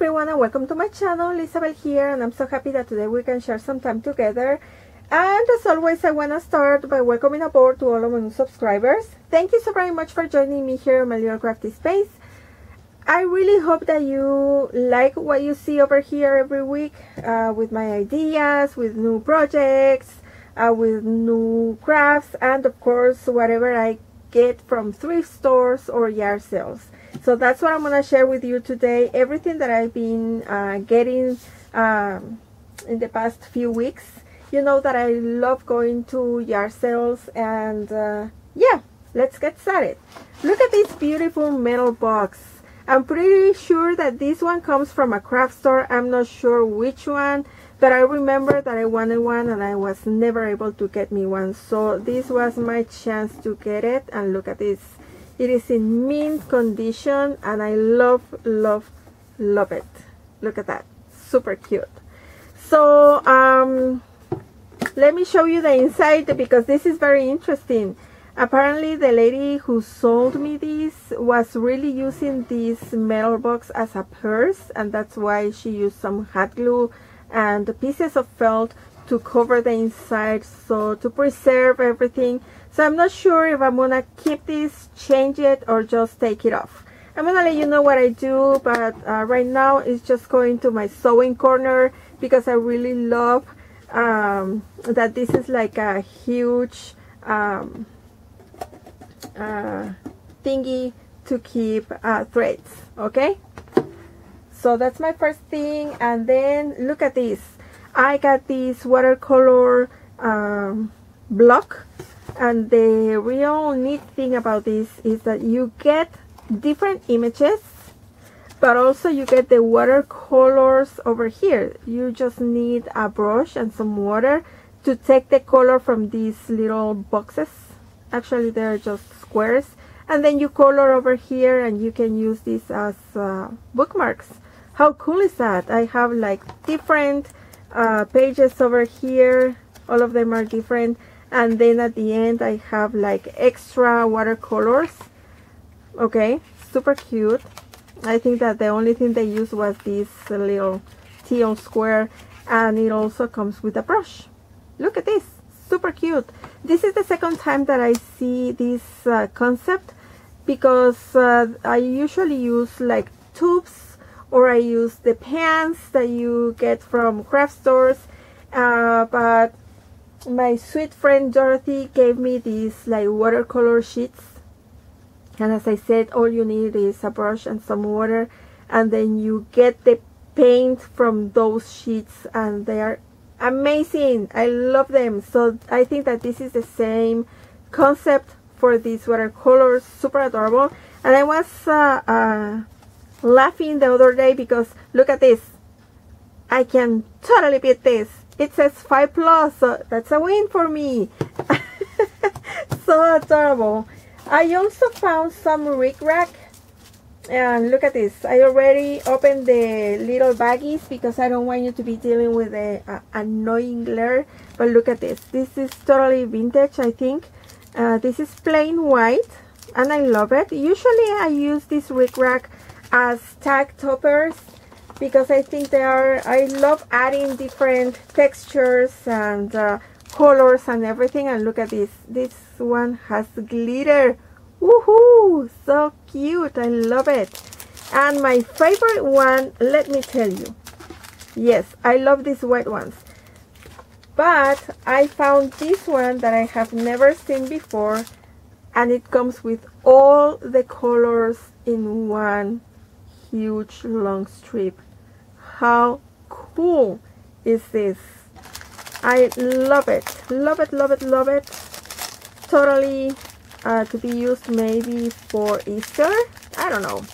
everyone and welcome to my channel, Isabel here and I'm so happy that today we can share some time together and as always I want to start by welcoming aboard to all of my new subscribers. Thank you so very much for joining me here in my little crafty space. I really hope that you like what you see over here every week uh, with my ideas, with new projects, uh, with new crafts and of course whatever I get from thrift stores or yard sales so that's what I'm gonna share with you today. Everything that I've been uh, getting um, in the past few weeks you know that I love going to yard sales and uh, yeah let's get started. Look at this beautiful metal box. I'm pretty sure that this one comes from a craft store. I'm not sure which one but I remember that I wanted one and I was never able to get me one. So this was my chance to get it. And look at this it is in mint condition and I love, love, love it. Look at that. Super cute. So, um, let me show you the inside because this is very interesting. Apparently the lady who sold me this was really using this metal box as a purse and that's why she used some hot glue and pieces of felt to cover the inside so to preserve everything so I'm not sure if I'm gonna keep this, change it, or just take it off. I'm gonna let you know what I do, but uh, right now it's just going to my sewing corner because I really love um, that this is like a huge um, uh, thingy to keep uh, threads, okay? So that's my first thing, and then look at this. I got this watercolor um, block and the real neat thing about this is that you get different images but also you get the watercolors over here. You just need a brush and some water to take the color from these little boxes. Actually they're just squares. And then you color over here and you can use this as uh, bookmarks. How cool is that? I have like different uh, pages over here. All of them are different. And then at the end I have like extra watercolors. Okay super cute. I think that the only thing they used was this little teal square. And it also comes with a brush. Look at this. Super cute. This is the second time that I see this uh, concept. Because uh, I usually use like tubes or I use the pans that you get from craft stores. Uh, but my sweet friend Dorothy gave me these like watercolor sheets. And as I said all you need is a brush and some water and then you get the paint from those sheets and they are amazing. I love them. So I think that this is the same concept for these watercolors. Super adorable. And I was uh, uh, laughing the other day because look at this I can totally beat this it says 5 plus, so that's a win for me. so adorable. I also found some rickrack. And look at this. I already opened the little baggies because I don't want you to be dealing with the uh, annoying glare. But look at this. This is totally vintage, I think. Uh, this is plain white and I love it. Usually I use this rickrack as tag toppers because I think they are, I love adding different textures and uh, colors and everything. And look at this. This one has glitter. Woohoo! So cute. I love it. And my favorite one, let me tell you. Yes, I love these white ones. But I found this one that I have never seen before. And it comes with all the colors in one huge long strip. How cool is this? I love it. Love it love it love it. Totally uh, to be used maybe for Easter? I don't know.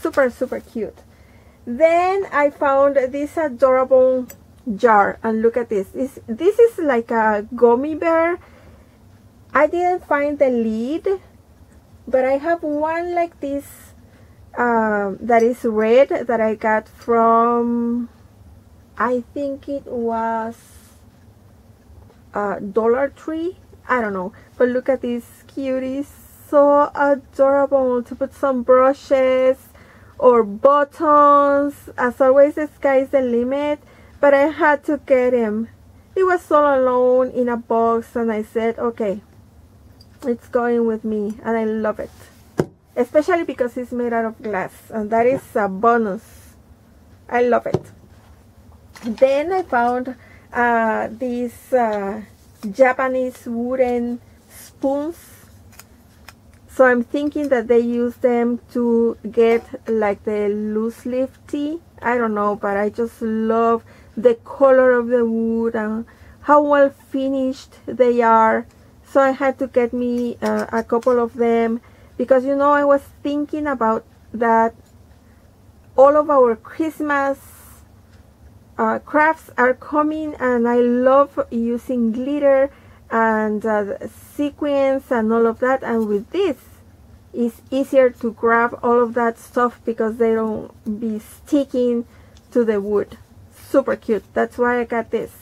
Super super cute. Then I found this adorable jar and look at this. This, this is like a gummy bear. I didn't find the lid but I have one like this um, that is red that I got from I think it was uh, Dollar Tree I don't know but look at these cuties so adorable to put some brushes or buttons. As always, the sky is the limit, but I had to get him. He was all alone in a box, and I said, okay, it's going with me, and I love it. Especially because it's made out of glass, and that is a bonus. I love it. Then I found uh, these uh, Japanese wooden spoons so I'm thinking that they use them to get like the loose leaf tea. I don't know, but I just love the color of the wood and how well finished they are. So I had to get me uh, a couple of them because you know I was thinking about that all of our Christmas uh, crafts are coming and I love using glitter and uh, sequins and all of that. And with this it's easier to grab all of that stuff because they don't be sticking to the wood. Super cute. That's why I got this.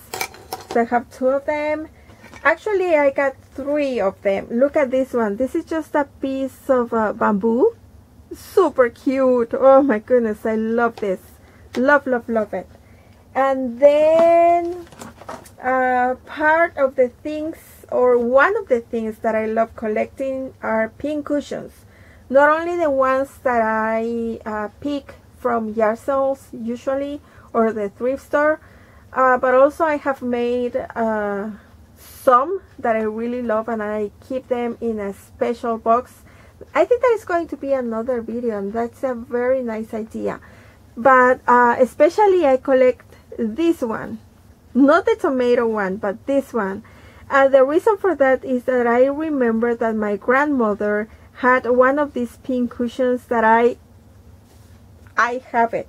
So I have two of them. Actually I got three of them. Look at this one. This is just a piece of uh, bamboo. Super cute. Oh my goodness I love this. Love love love it. And then uh, part of the things or one of the things that I love collecting are pin cushions. Not only the ones that I uh, pick from yard sales usually or the thrift store, uh, but also I have made uh, some that I really love and I keep them in a special box. I think that is going to be another video and that's a very nice idea. But uh, especially I collect this one not the tomato one but this one and the reason for that is that I remember that my grandmother had one of these pink cushions that I I have it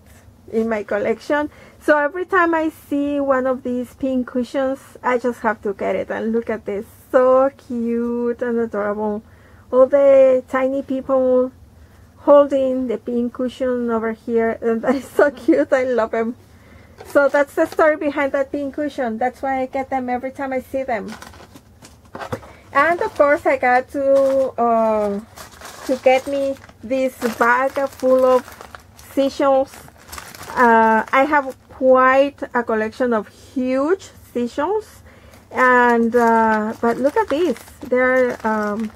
in my collection so every time I see one of these pink cushions I just have to get it and look at this so cute and adorable all the tiny people holding the pink cushion over here and that is so cute I love them so that's the story behind that pink cushion. That's why I get them every time I see them. And of course I got to uh, to get me this bag full of seashells. Uh, I have quite a collection of huge seashells. And uh, but look at these they're um,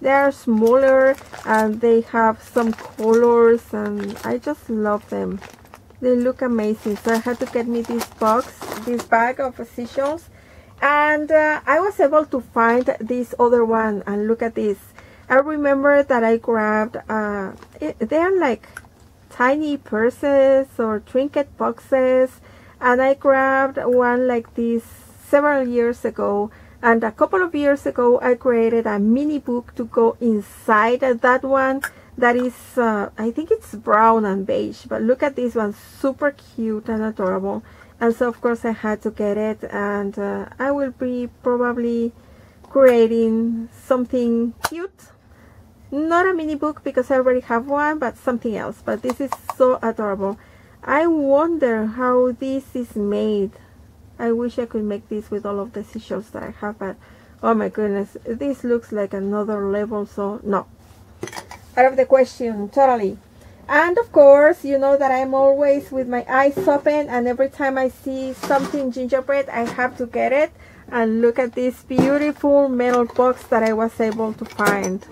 they're smaller and they have some colors and I just love them. They look amazing. So I had to get me this box this bag of seashells. And uh, I was able to find this other one. And look at this. I remember that I grabbed uh, it, they're like tiny purses or trinket boxes and I grabbed one like this several years ago. And a couple of years ago I created a mini book to go inside that one that is uh, I think it's brown and beige but look at this one super cute and adorable. And so of course I had to get it and uh, I will be probably creating something cute not a mini book because I already have one but something else. But this is so adorable. I wonder how this is made. I wish I could make this with all of the seashells that I have but oh my goodness this looks like another level so no. Out of the question totally. And of course you know that I'm always with my eyes open and every time I see something gingerbread I have to get it. And look at this beautiful metal box that I was able to find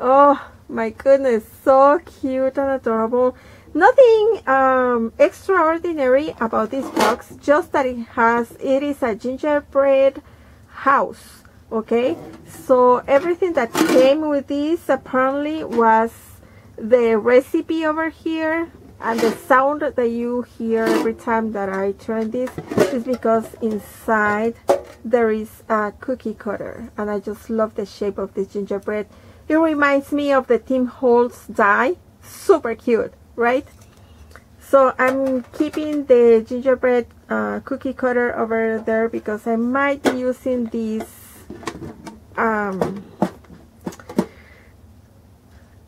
oh my goodness. So cute and adorable. Nothing um, extraordinary about this box just that it has it is a gingerbread house okay? So everything that came with this apparently was the recipe over here and the sound that you hear every time that I turn this is because inside there is a cookie cutter and I just love the shape of this gingerbread it reminds me of the Tim Holtz die super cute right so I'm keeping the gingerbread uh, cookie cutter over there because I might be using this. um,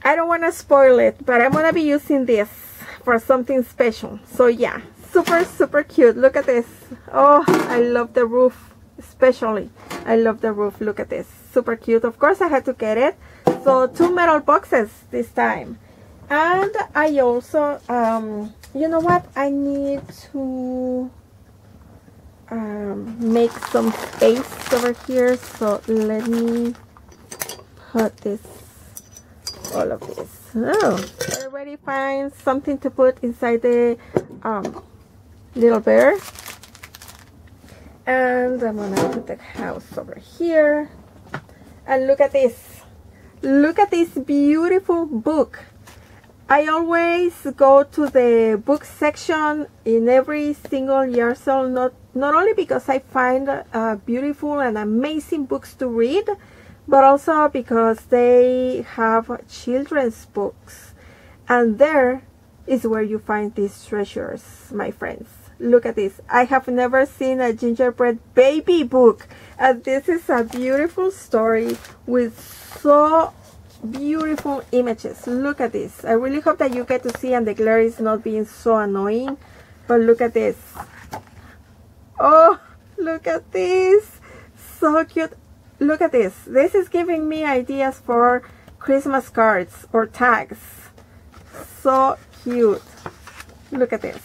I don't want to spoil it, but I'm going to be using this for something special. So yeah, super, super cute. Look at this. Oh, I love the roof, especially. I love the roof. Look at this. Super cute. Of course, I had to get it. So two metal boxes this time. and I also um, you know what? I need to um, make some space over here. So let me put this all of this. Oh already find something to put inside the um, little bear. And I'm gonna put the house over here. And look at this look at this beautiful book. I always go to the book section in every single yard sale not not only because I find uh, beautiful and amazing books to read but also because they have children's books. And there is where you find these treasures my friends. Look at this. I have never seen a gingerbread baby book. And this is a beautiful story with so beautiful images. Look at this. I really hope that you get to see and the glare is not being so annoying but look at this. Oh look at this. So cute. Look at this. This is giving me ideas for christmas cards or tags. So cute. Look at this.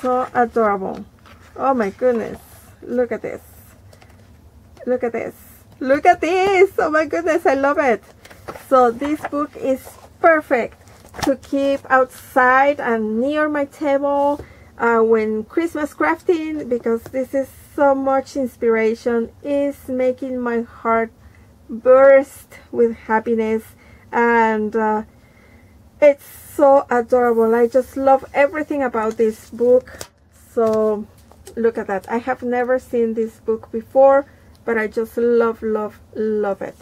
So adorable. Oh my goodness. Look at this. Look at this look at this. Oh my goodness i love it. So this book is perfect to keep outside and near my table uh, when Christmas crafting because this is so much inspiration is making my heart burst with happiness. And uh, it's so adorable. I just love everything about this book. So look at that. I have never seen this book before but I just love love love it.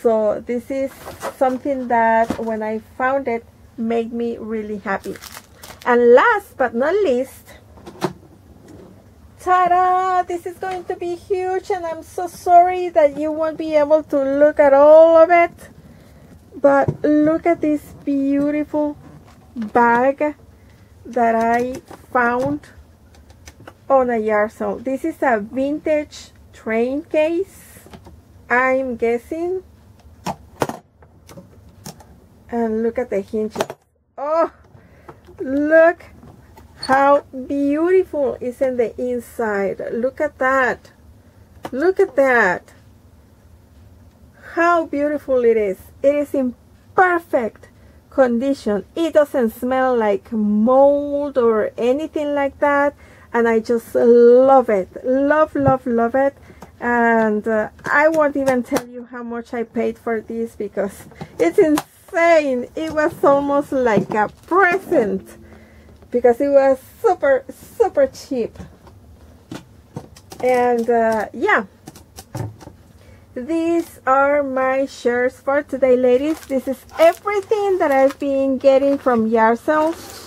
So this is something that when I found it made me really happy. And last but not least ta-da! This is going to be huge and I'm so sorry that you won't be able to look at all of it. But look at this beautiful bag that I found on a yard sale. This is a vintage train case. I'm guessing. And look at the hinges. Oh look how beautiful is in the inside. Look at that. Look at that. How beautiful it is. It is in perfect condition. It doesn't smell like mold or anything like that and I just love it. Love love love it. And uh, I won't even tell you how much I paid for this because it's insane. It was almost like a present because it was super super cheap. And uh, yeah. These are my shares for today ladies. This is everything that I've been getting from yard sales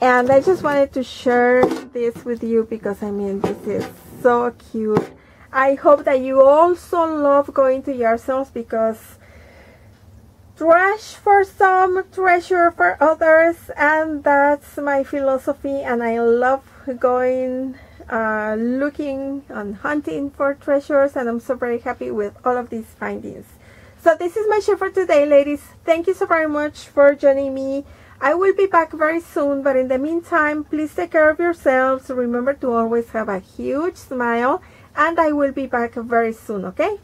and I just wanted to share this with you because I mean this is so cute I hope that you also love going to yard sales because trash for some, treasure for others, and that's my philosophy. And I love going, uh, looking and hunting for treasures, and I'm so very happy with all of these findings. So this is my show for today, ladies. Thank you so very much for joining me. I will be back very soon, but in the meantime, please take care of yourselves. Remember to always have a huge smile, and I will be back very soon, okay?